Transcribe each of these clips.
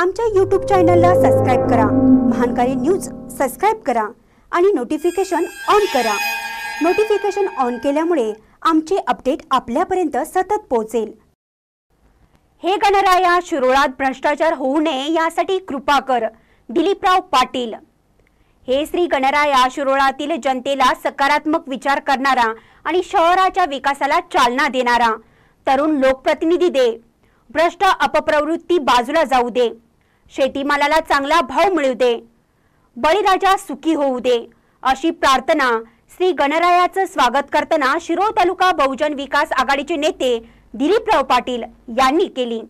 आमच्या यूट्यूब चॅनलला सबस्क्राईब करा. महानकारी न्यूज सबस्क्राईब करा आणि नोटिफिकेशन ऑन करा. नोटिफिकेशन ऑन केल्यामुळे आमचे अपडेट आपल्यापर्यंत सतत पोहोचेल. हे गणराया शिरोळात भ्रष्टाचार होऊ नये यासाठी कृपा कर दिलीपराव पाटील. हे श्री गणराया शिरोळातील जनतेला सकारात्मक विचार करणारा आणि शहराच्या विकासाला चालना देणारा तरुण लोकप्रतिनिधी दे. भ्रष्ट अपप्रवृत्ती बाजूला जाऊ दे. शेतीमालाला चांगला भाव मिळू दे. बळीराजा सुखी होऊ दे अशी प्रार्थना श्री गणरायाचं स्वागत करताना शिरोळ तालुका बहुजन विकास आघाडीचे नेते दिलीपराव पाटील यांनी केली.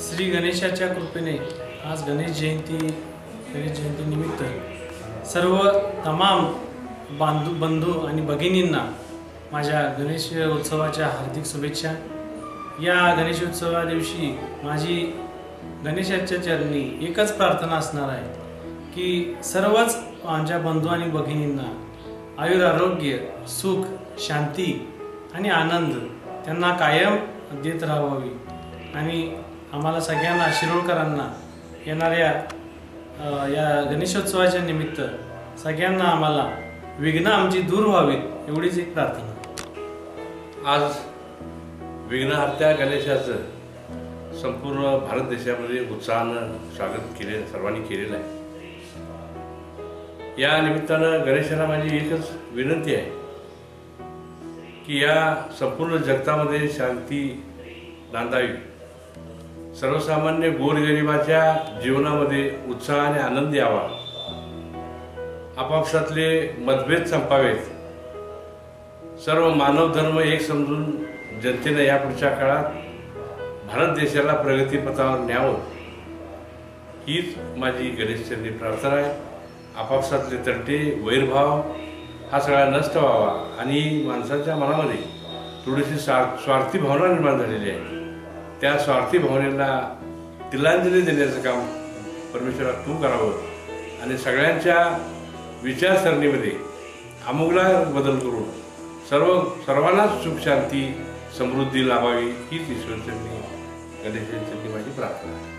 श्री गणेशाच्या कृपेने आज गणेश जयंती गणेश जयंतीनिमित्त सर्व तमाम बांधू बंधू आणि भगिनींना माझ्या गणेश उत्सवाच्या हार्दिक शुभेच्छा. या गणेशोत्सवा दिवशी माझी गणेशाच्या चरणी एकच प्रार्थना असणार आहे की सर्वच आमच्या बंधू आणि भगिनींना आयुर आरोग्य सुख शांती आणि आनंद त्यांना कायम देत राहावी. आणि आम्हाला सगळ्यांना शिरोळकरांना येणाऱ्या या गणेशोत्सवाच्या निमित्त सगळ्यांना आम्हाला विघ्न आमची दूर व्हावीत एवढीच एक प्रार्थना. आज विघ्नहर्त्या गणेशाचं संपूर्ण भारत देशामध्ये उत्साहानं स्वागत केले सर्वांनी केलेलं आहे. या निमित्तानं गणेशाला माझी एकच विनंती आहे की या संपूर्ण जगतामध्ये शांती नांदावी. सर्वसामान्य गोरगरिबाच्या जीवनामध्ये उत्साह आणि आनंद यावा. आपापसातले मतभेद संपावेत. सर्व मानव धर्म एक समजून या पुढच्या काळात भारत देशाला प्रगतीपथावर न्यावं. हीच माझी गणेशचंदी प्रार्थना आहे. आपापसातले तंटे वैरभाव हा सगळा नष्ट व्हावा आणि माणसाच्या मनामध्ये थोडीशी स्वार्थी भावना निर्माण झालेली आहे. त्या स्वार्थी भावनेला तिलांजली देण्याचं काम परमेश्वरा तू करावं. आणि सगळ्यांच्या विचारसरणीमध्ये आमुगला बदल करून सर्व सर्वांनाच सुख शांती समृद्धी लाभावी हीच ईश्वरचरणी गणेशचरणी माझी प्रार्थना आहे.